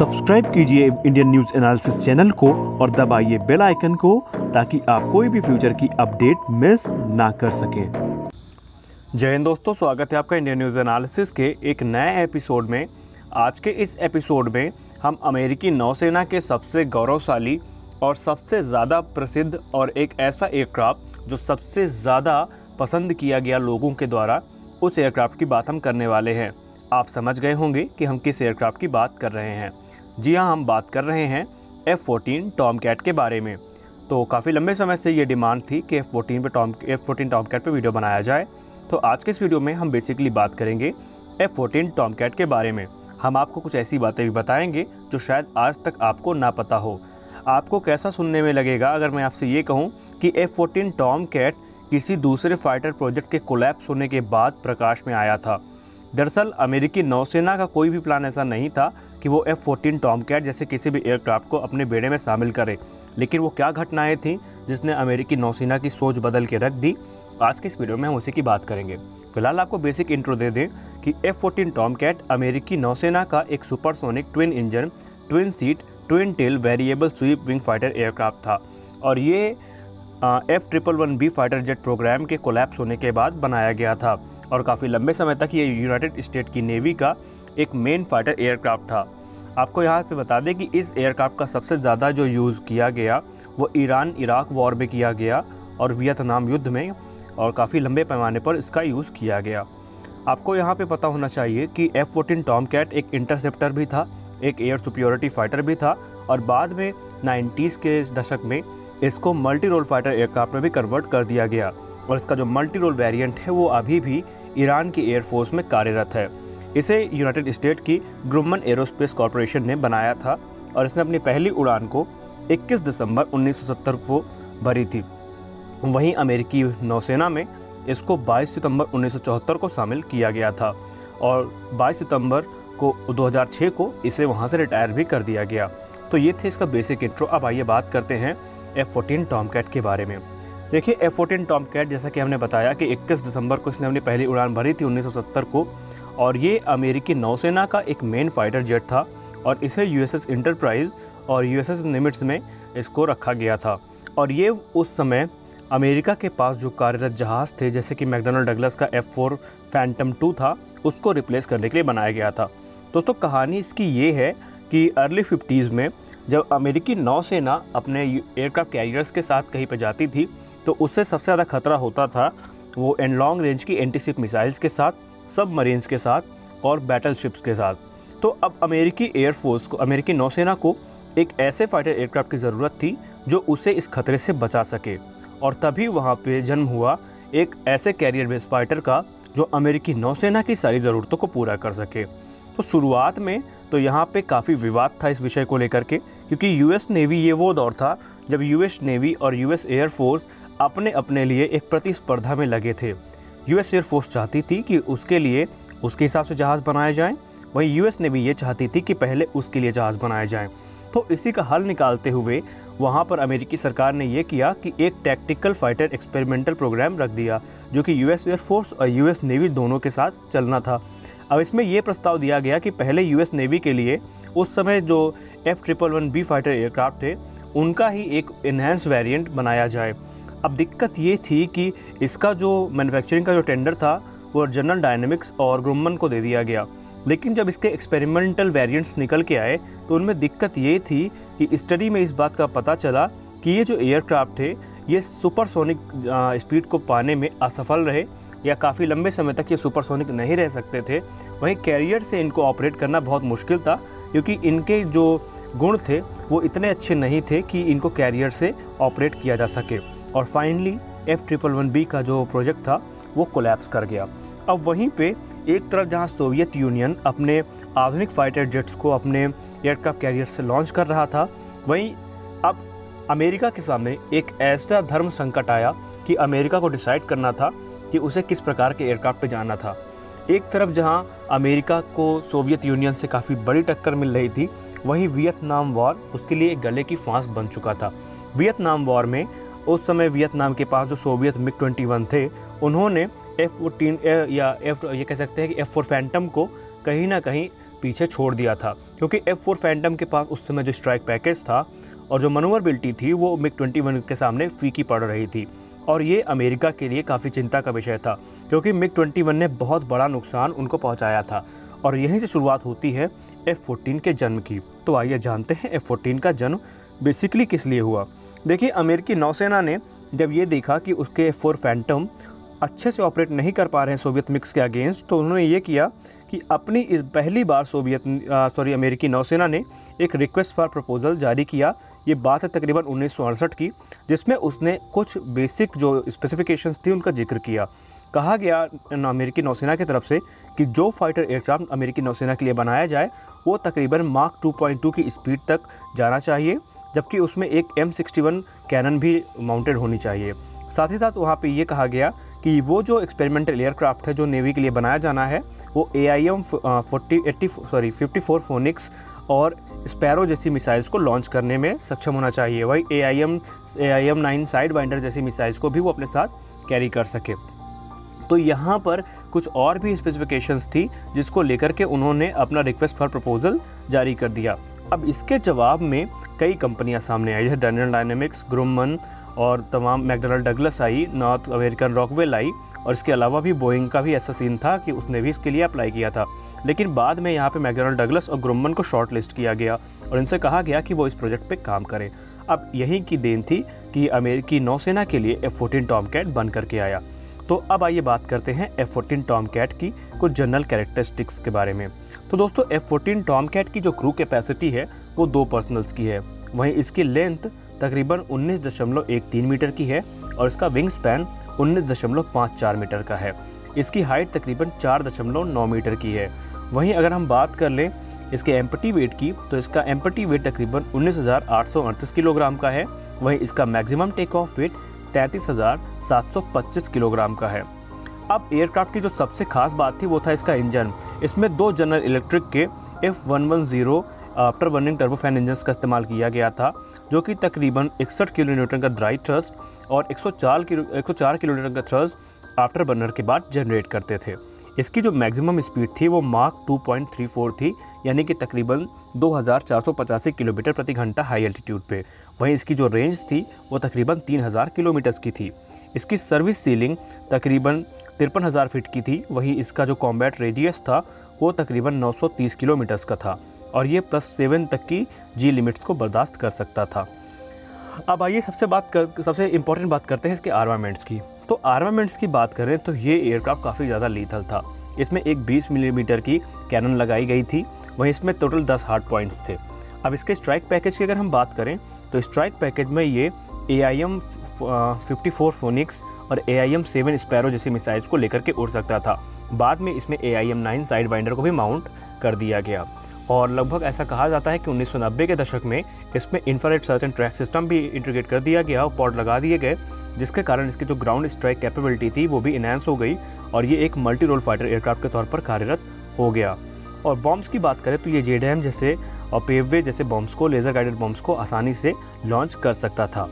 Subscribe कीजिए Indian news analysis channel को और दबाइए बेल आइकन को ताकि आप कोई भी फ्यूचर की अपडेट मिस ना कर सकें। जय हिंद दोस्तों, स्वागत है आपका इंडियन न्यूज़ एनालिसिस के एक नए एपिसोड में। आज के इस एपिसोड में हम अमेरिकी नौसेना के सबसे गौरवशाली और सबसे ज़्यादा प्रसिद्ध और एक ऐसा एयरक्राफ्ट जो सबसे ज़्यादा पसंद किया गया लोगों के द्वारा, उस एयरक्राफ्ट की बात हम करने वाले हैं। आप समझ गए होंगे कि हम किस एयरक्राफ्ट की बात कर रहे हैं। जी हाँ हम बात कर रहे हैं एफ़ फोर्टीन टॉम कैट के बारे में। तो काफ़ी लंबे समय से ये डिमांड थी कि एफ़ फोर्टीन पर Tom F fourteen Tomcat पर वीडियो बनाया जाए। तो आज के इस वीडियो में हम बेसिकली बात करेंगे एफ़ फोर्टीन टॉम कैट के बारे में। हम आपको कुछ ऐसी बातें भी बताएँगे जो शायद आज तक आपको ना पता हो। आपको कैसा सुनने में लगेगा अगर मैं आपसे ये कहूँ कि एफ़ फोर्टीन टॉम कैट किसी दूसरे फाइटर प्रोजेक्ट के कोलैप्स होने के बाद प्रकाश में आया था। दरअसल अमेरिकी नौसेना का कोई भी प्लान ऐसा नहीं था कि वो एफ़ फोर्टीन टॉम कैट जैसे किसी भी एयरक्राफ्ट को अपने बेड़े में शामिल करे। लेकिन वो क्या घटनाएँ थीं जिसने अमेरिकी नौसेना की सोच बदल के रख दी, आज के इस वीडियो में हम उसी की बात करेंगे। फ़िलहाल आपको बेसिक इंट्रो दे दें कि एफ़ फोर्टीन टॉम कैट अमेरिकी नौसेना का एक supersonic twin engine, twin seat, twin tail variable sweep wing fighter aircraft था और ये F triple one B fighter jet programme के कोलैप्स होने के बाद बनाया गया था। और काफ़ी लंबे समय तक ये यूनाइटेड स्टेट की नेवी का एक मेन फाइटर एयरक्राफ्ट था। आपको यहाँ पे बता दें कि इस एयरक्राफ्ट का सबसे ज़्यादा जो यूज़ किया गया, वो ईरान, इराक वॉर में किया गया और वियतनाम युद्ध में और काफ़ी लंबे पैमाने पर इसका यूज़ किया गया। आपको यहाँ पे पता होना चाहिए कि एफ़ फोर्टीन टॉम कैट एक इंटरसेप्टर भी था, एक एयर सुप्योरिटी फाइटर भी था और बाद में नाइन्टीज़ के दशक में इसको मल्टी रोल फाइटर एयरक्राफ्ट में भी कन्वर्ट कर दिया गया और इसका जो मल्टी रोल वेरियंट है, वो अभी भी ईरान की एयरफोर्स में कार्यरत है। इसे यूनाइटेड स्टेट की ग्रुमन एरोस्पेस कॉरपोरेशन ने बनाया था और इसने अपनी पहली उड़ान को 21 दिसंबर 1970 को भरी थी। वहीं अमेरिकी नौसेना में इसको 22 सितंबर 1974 को शामिल किया गया था और 22 सितंबर को 2006 को इसे वहाँ से रिटायर भी कर दिया गया। तो ये थे इसका बेसिक इंट्रो अब आइए बात करते हैं एफ़ फोर्टीन टॉम के बारे में। देखिए एफ़ फोर्टीन टॉम कैट जैसा कि हमने बताया कि 21 दिसंबर को इसने अपनी पहली उड़ान भरी थी 1970 को, और ये अमेरिकी नौसेना का एक मेन फाइटर जेट था, और इसे यूएसएस इंटरप्राइज और यूएसएस निमिट्स में इसको रखा गया था। और ये उस समय अमेरिका के पास जो कार्यरत जहाज़ थे, जैसे कि मैकडोनल्ड डगलस का एफ़ फोर फैंटम टू था, उसको रिप्लेस करने के लिए बनाया गया था। दोस्तों तो कहानी इसकी ये है कि अर्ली फिफ्टीज़ में जब अमेरिकी नौसेना अपने एयरक्राफ्ट कैरियर्स के साथ कहीं पर जाती थी तो उससे सबसे ज़्यादा खतरा होता था वो एंड लॉन्ग रेंज की एंटीसिप मिसाइल्स के साथ सब मरीन्स के साथ और बैटल शिप्स के साथ। तो अब अमेरिकी एयरफोर्स को, अमेरिकी नौसेना को एक ऐसे फाइटर एयरक्राफ्ट की ज़रूरत थी जो उसे इस खतरे से बचा सके। और तभी वहाँ पे जन्म हुआ एक ऐसे कैरियर बेस फाइटर का जो अमेरिकी नौसेना की सारी ज़रूरतों को पूरा कर सके। तो शुरुआत में तो यहाँ पे काफ़ी विवाद था इस विषय को लेकर के, क्योंकि यूएस नेवी ये वो दौर था जब यूएस नेवी और यूएस एयरफोर्स अपने अपने लिए एक प्रतिस्पर्धा में लगे थे। यूएस एयरफोर्स चाहती थी कि उसके लिए उसके हिसाब से जहाज़ बनाए जाएँ। वहीं यूएस ने भी ये चाहती थी कि पहले उसके लिए जहाज़ बनाए जाएँ। तो इसी का हल निकालते हुए वहाँ पर अमेरिकी सरकार ने यह किया कि एक टैक्टिकल फाइटर एक्सपेरिमेंटल प्रोग्राम रख दिया, जो कि यूएस एयरफोर्स और यूएस नेवी दोनों के साथ चलना था। अब इसमें यह प्रस्ताव दिया गया कि पहले यूएस नेवी के लिए उस समय जो F triple one B fighter aircraft थे, उनका ही एक इन्हेंस वेरिएंट बनाया जाए। अब दिक्कत ये थी कि इसका जो मैन्युफैक्चरिंग का जो टेंडर था, वो जनरल डायनेमिक्स और ग्रुमन को दे दिया गया। लेकिन जब इसके एक्सपेरिमेंटल वेरिएंट्स निकल के आए तो उनमें दिक्कत ये थी कि स्टडी में इस बात का पता चला कि ये जो एयरक्राफ्ट थे, ये सुपरसोनिक स्पीड को पाने में असफल रहे या काफ़ी लंबे समय तक ये सुपरसोनिक नहीं रह सकते थे। वहीं कैरियर से इनको ऑपरेट करना बहुत मुश्किल था, क्योंकि इनके जो गुण थे, वो इतने अच्छे नहीं थे कि इनको कैरियर से ऑपरेट किया जा सके। और finally F triple one B का जो प्रोजेक्ट था, वो कोलैप्स कर गया। अब वहीं पे एक तरफ़ जहाँ सोवियत यूनियन अपने आधुनिक फाइटर जेट्स को अपने एयरक्राफ्ट कैरियर से लॉन्च कर रहा था, वहीं अब अमेरिका के सामने एक ऐसा धर्म संकट आया कि अमेरिका को डिसाइड करना था कि उसे किस प्रकार के एयरक्राफ्ट पे जाना था। एक तरफ़ जहाँ अमेरिका को सोवियत यूनियन से काफ़ी बड़ी टक्कर मिल रही थी, वहीं वियतनाम वॉर उसके लिए एक गले की फांस बन चुका था। वियतनाम वॉर में उस समय वियतनाम के पास जो सोवियत मिग ट्वेंटी वन थे, उन्होंने एफ़ फोर्टीन या एफ़, ये कह सकते हैं कि एफ़ फोर फैंटम को कहीं ना कहीं पीछे छोड़ दिया था। क्योंकि एफ़ फोर फैंटम के पास उस समय जो स्ट्राइक पैकेज था और जो मनोवरबिलिटी थी, वो मिग ट्वेंटी वन के सामने फीकी पड़ रही थी। और ये अमेरिका के लिए काफ़ी चिंता का विषय था, क्योंकि मिग ट्वेंटी वन ने बहुत बड़ा नुकसान उनको पहुँचाया था। और यहीं से शुरुआत होती है एफ़ फोर्टीन के जन्म की। तो आइए जानते हैं एफ़ फोर्टीन का जन्म बेसिकली किस लिए हुआ। देखिए, अमेरिकी नौसेना ने जब ये देखा कि उसके फोर फैंटम अच्छे से ऑपरेट नहीं कर पा रहे हैं सोवियत मिक्स के अगेंस्ट तो उन्होंने ये किया कि अपनी इस पहली बार सोवियत सॉरी, अमेरिकी नौसेना ने एक रिक्वेस्ट फॉर प्रपोज़ल जारी किया। ये बात है तकरीबन उन्नीस सौ अड़सठ की, जिसमें उसने कुछ बेसिक जो स्पेसिफिकेशंस थी उनका ज़िक्र किया। कहा गया अमेरिकी नौसेना की तरफ़ से कि जो फाइटर एयरक्राफ्ट अमेरिकी नौसेना के लिए बनाया जाए, वो तकरीबन मार्क 2.2 की स्पीड तक जाना चाहिए। जबकि उसमें एक एम सिक्सटी वन कैनन भी माउंटेड होनी चाहिए। साथ ही साथ वहाँ पे ये कहा गया कि वो जो एक्सपेरिमेंटल एयरक्राफ्ट है, जो नेवी के लिए बनाया जाना है, वो A I M forty eighty sorry fifty four Phoenix और स्पैरो जैसी मिसाइल्स को लॉन्च करने में सक्षम होना चाहिए। वही A I M A I M nine Sidewinder जैसी मिसाइल्स को भी वो अपने साथ कैरी कर सके। तो यहाँ पर कुछ और भी स्पेसिफिकेशंस थी, जिसको लेकर के उन्होंने अपना रिक्वेस्ट फॉर प्रपोजल जारी कर दिया। अब इसके जवाब में कई कंपनियाँ सामने आई, जैसे डनल डायनेमिक्स ग्रुमन और तमाम मैकडोनल्ड डगलस आई नॉर्थ अमेरिकन रॉकवेल आई और इसके अलावा भी बोइंग का भी ऐसा सीन था कि उसने भी इसके लिए अप्लाई किया था। लेकिन बाद में यहाँ पे मैकडोनल्ड डगलस और ग्रुमन को शॉर्ट लिस्ट किया गया और इनसे कहा गया कि वो इस प्रोजेक्ट पे काम करें। अब यही की देन थी कि अमेरिकी नौसेना के लिए एफ़ फोर्टीन टॉम कैट बन करके आया। तो अब आइए बात करते हैं एफ़ फोर्टीन टॉम कैट की कुछ जनरल कैरेक्टरिस्टिक्स के बारे में। तो दोस्तों एफ़ फोर्टीन टॉम कैट की जो क्रू कैपेसिटी है, वो दो पर्सनल्स की है। वहीं इसकी लेंथ तकरीबन उन्नीस दशमलव एक तीन मीटर की है और इसका विंग स्पैन उन्नीस दशमलव पाँच चार मीटर का है। इसकी हाइट तकरीबन चार दशमलव नौ मीटर की है। वहीं अगर हम बात कर लें इसके एम्पटी वेट की तो इसका एम्पटी वेट तकरीबन उन्नीस किलोग्राम का है। वहीं इसका मैक्सिमम टेक ऑफ़ वेट तैंतीस किलोग्राम का है। अब एयरक्राफ्ट की जो सबसे खास बात थी वो था इसका इंजन। इसमें दो जनरल इलेक्ट्रिक के F one one zero afterburning turbofan engine का इस्तेमाल किया गया था, जो कि तकरीबन इकसठ किलो न्यूटन का ड्राई थ्रस्ट और 104 किलो 104 किलो न्यूटन का थ्रस्ट आफ्टर बर्नर के बाद जनरेट करते थे। इसकी जो मैक्सिमम स्पीड थी वो मार्क 2.34 थी, यानी कि तकरीबन दो किलोमीटर प्रति घंटा हाई एल्टीट्यूड पे। वहीं इसकी जो रेंज थी, वो तकरीबन 3000 किलोमीटर्स की थी। इसकी सर्विस सीलिंग तकरीबन तिरपन हज़ार फीट की थी। वहीं इसका जो कॉम्बैट रेडियस था, वो तकरीबन 930 किलोमीटर्स का था। और ये प्लस सेवन तक की जी लिमिट्स को बर्दाश्त कर सकता था। अब आइए सबसे बात कर, सबसे इम्पोर्टेंट बात करते हैं इसके आर्मामेंट्स की। तो आर्मामेंट्स की बात करें तो ये एयरक्राफ्ट काफ़ी ज़्यादा लीथल था। इसमें एक 20 मिलीमीटर की कैनन लगाई गई थी। वहीं इसमें टोटल 10 हार्ड पॉइंट्स थे। अब इसके स्ट्राइक पैकेज की अगर हम बात करें तो स्ट्राइक पैकेज में ये A I M fifty four Phoenix और A I M seven Sparrow जैसे मिसाइल्स को लेकर के उड़ सकता था। बाद में इसमें A I M nine Sidewinder को भी माउंट कर दिया गया। और लगभग ऐसा कहा जाता है कि 1990 के दशक में इसमें infrared search and track system भी इंटीग्रेट कर दिया गया और पॉड लगा दिए गए, जिसके कारण इसकी जो ग्राउंड स्ट्राइक कैपेबिलिटी थी, वो भी इनहेंस हो गई और ये एक मल्टी रोल फाइटर एयरक्राफ्ट के तौर पर कार्यरत हो गया। और बॉम्ब्स की बात करें तो ये जेडैम जैसे और पेववे जैसे बॉम्ब्स को लेज़र गाइडेड बॉम्ब्स को आसानी से लॉन्च कर सकता था।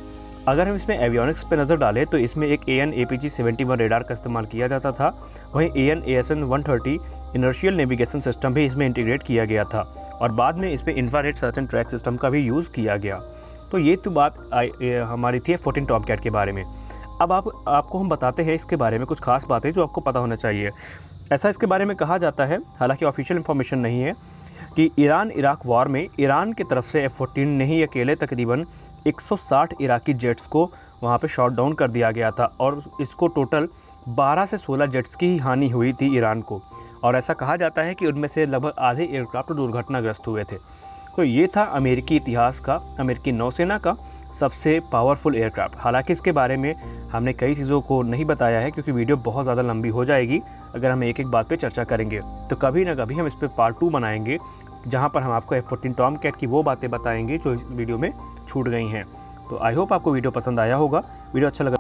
अगर हम इसमें एवियोनिक्स पर नज़र डालें तो इसमें एक A N A P G seventy one radar का इस्तेमाल किया जाता था। वहीं A N A S N one thirty inertial navigation system भी इसमें इंटीग्रेट किया गया था और बाद में इस पर infrared search and track system का भी यूज़ किया गया। तो ये तो बात हमारी थी फोर्टीन टॉप कैट के बारे में। अब आप, आपको हम बताते हैं इसके बारे में कुछ खास बातें जो आपको पता होना चाहिए। ऐसा इसके बारे में कहा जाता है, हालाँकि ऑफिशियल इन्फॉर्मेशन नहीं है कि ईरान इराक वॉर में ईरान की तरफ़ से एफ़ फोर्टीन ने ही अकेले तकरीबन 160 इराकी जेट्स को वहाँ पे शॉट डाउन कर दिया गया था और इसको टोटल 12 से 16 जेट्स की ही हानि हुई थी ईरान को। और ऐसा कहा जाता है कि उनमें से लगभग आधे एयरक्राफ्ट दुर्घटनाग्रस्त हुए थे। तो ये था अमेरिकी इतिहास का, अमेरिकी नौसेना का सबसे पावरफुल एयरक्राफ्ट हालाँकि इसके बारे में हमने कई चीज़ों को नहीं बताया है क्योंकि वीडियो बहुत ज़्यादा लंबी हो जाएगी, अगर हम एक एक बात पे चर्चा करेंगे। तो कभी ना कभी हम इस पर पार्ट टू बनाएँगे जहाँ पर हम आपको एफ़ फोर्टीन टॉम कैट की वो बातें बताएँगे जो इस वीडियो में छूट गई हैं। तो आई होप आपको वीडियो पसंद आया होगा। वीडियो अच्छा लगा